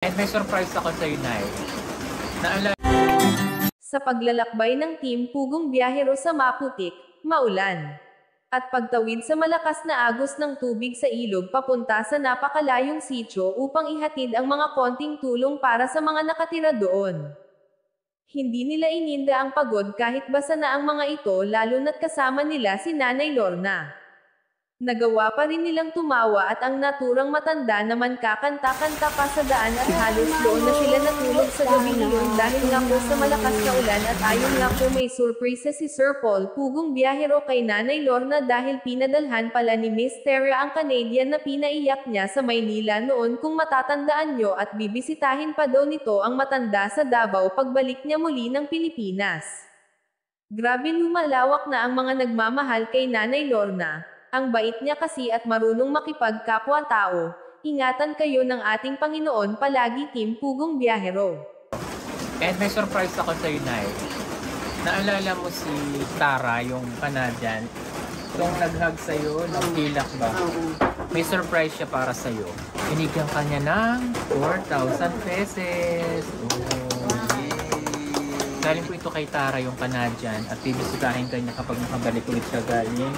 And may surprise ako sa'yo, Nay. Naalala Sa paglalakbay ng Team Pugong Biyahero sa Maputik, maulan. At pagtawid sa malakas na agos ng tubig sa ilog papunta sa napakalayong sityo upang ihatid ang mga konting tulong para sa mga nakatira doon. Hindi nila ininda ang pagod kahit basa na ang mga ito lalo na't kasama nila si Nanay Lorna. Nagawa pa rin nilang tumawa at ang naturang matanda naman kakanta-kanta pa sa daan at halos doon na sila natulog sa gabi iyon dahil nga po sa malakas na ulan at ayon nga po may surprise si Sir Paul Pugong biyahero kay Nanay Lorna dahil pinadalhan pala ni Miss Terra ang Canadian na pinaiyak niya sa Maynila noon kung matatandaan nyo at bibisitahin pa daw nito ang matanda sa Davao pagbalik niya muli ng Pilipinas. Grabe lumalawak na ang mga nagmamahal kay Nanay Lorna. Ang bait niya kasi at marunong makipagkapwa-tao. Ingatan kayo ng ating Panginoon palagi Team Pugong Biyahero. And may surprise ako sa'yo, Nay. Naalala mo si Tara, yung Canadian, yung nag-hug sa'yo, nagtilak ba? May surprise siya para sa'yo. Binigyan ka niya ng 4,000 pesos. Oh. Galing po ito kay Tara, yung Canadian, at bibisitahin ka niya kapag nakabalik ulit siya galing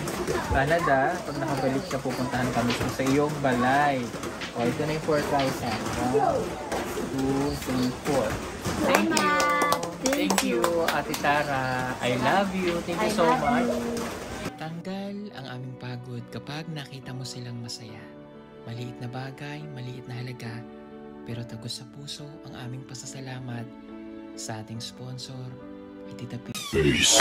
Canada. Pag nakabalik siya, pupuntahan kami siya sa iyong balay. O, ito na yung 4,000. Wow. 2, 3, 4. Thank you. Thank you, Ate Tara. I love you. Thank you so much. Tanggal ang aming pagod kapag nakita mo silang masaya. Maliit na bagay, maliit na halaga, pero tagos sa puso ang aming pasasalamat sa ating sponsor, Itita. Peace.